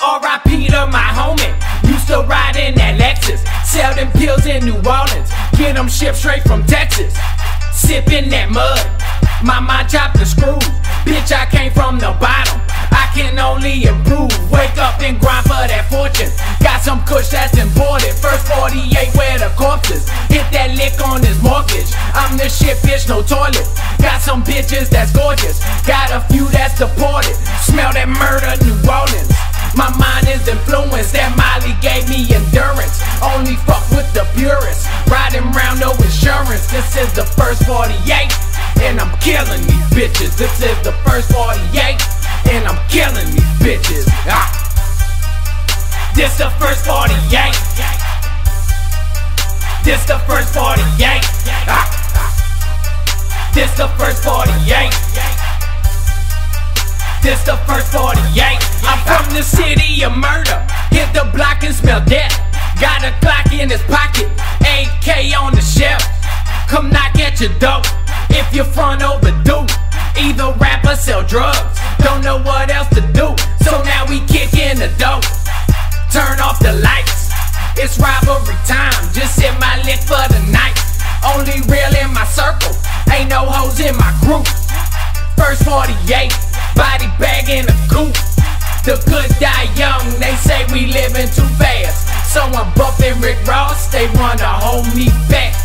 R.I.P. to my homie. Used to ride in that Lexus, sell them pills in New Orleans, get them shipped straight from Texas. Sipping that mud, my mind chopped the screws. Bitch, I came from the bottom. I can only improve. Wake up and grind for that fortune. Got some kush that's imported. First 48 where the corpses. Hit that lick on his mortgage. I'm the shit, bitch, no toilet. Got some bitches that's gorgeous. Got a few that's deported. This is the first 48. And I'm killing these bitches. This is the first 48. And I'm killing these bitches. Ah. This the first 48. This the first 48. Ah. This the first 48. This the first 48. I'm from the city of murder. Hit the block and smell death. Got a clock in his pocket. Your. If you're front overdue, either rap or sell drugs. Don't know what else to do. So now we kick in the dope. Turn off the lights. It's robbery time. Just hit my lick for the night. Only real in my circle. Ain't no hoes in my group. First 48, body bag in a coupe. The good die young, they say we living too fast. So I'm bumping Rick Ross, they wanna hold me back.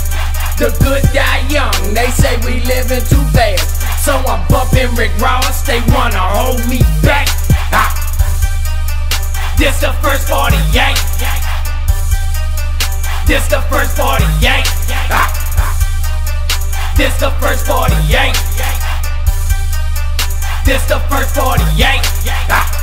The good die young, they say we living too fast. So I'm bumping Rick Ross, they wanna hold me back. This the first 48. This the first 48. Ah. This the first 48. This the first 48. Ah.